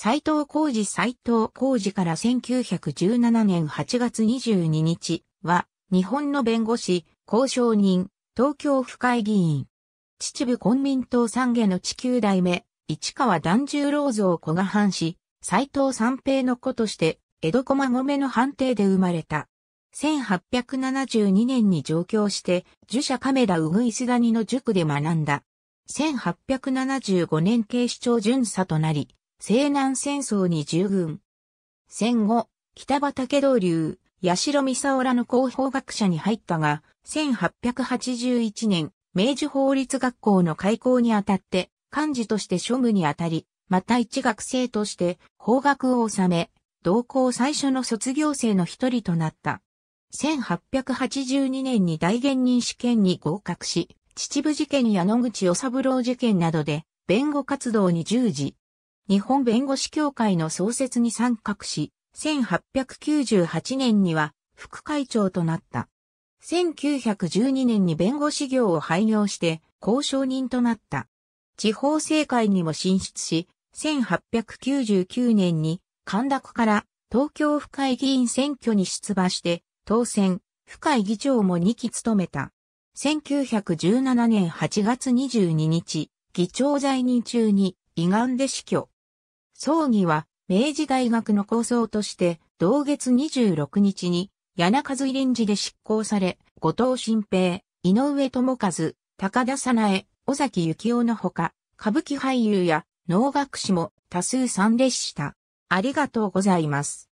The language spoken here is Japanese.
斎藤浩二斎藤浩二から1917年8月22日は、日本の弁護士、交渉人、東京府会議員。秩父昆民党三家の地球代目、市川團十郎像古賀藩士、斎藤三平の子として、江戸駒込の判定で生まれた。1872年に上京して、儒者亀田うぐいす谷の塾で学んだ。1875年警視庁巡査となり、西南戦争に従軍。戦後、北畠道流、八代美沙らの広報学者に入ったが、1881年、明治法律学校の開校にあたって、幹事として庶務にあたり、また一学生として法学を収め、同校最初の卒業生の一人となった。1882年に大元人試験に合格し、秩父事件や野口与三郎事件などで弁護活動に従事。日本弁護士協会の創設に参画し、1898年には副会長となった。1912年に弁護士業を廃業して交渉人となった。地方政界にも進出し、1899年に神田区から東京府会議員選挙に出馬して当選、府会議長も2期務めた。1917年8月22日、議長在任中に胃がんで死去。葬儀は明治大学の構想として同月26日に柳和臨時で執行され、後藤新平、井上智和、高田早苗、尾崎幸雄のほか、歌舞伎俳優や能楽師も多数参列した。ありがとうございます。